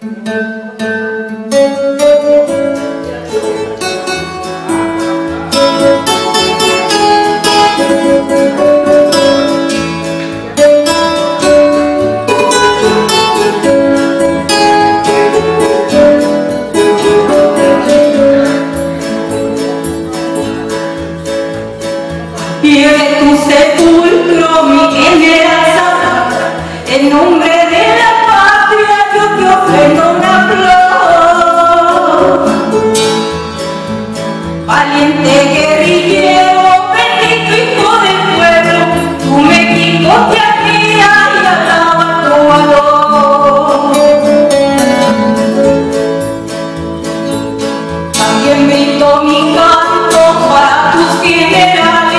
Lleve tu sepulcro, mi en nombre Valiente guerrillero, bendito hijo del pueblo, tu México te admira y alaba tu valor. También grito mi canto para tus generales.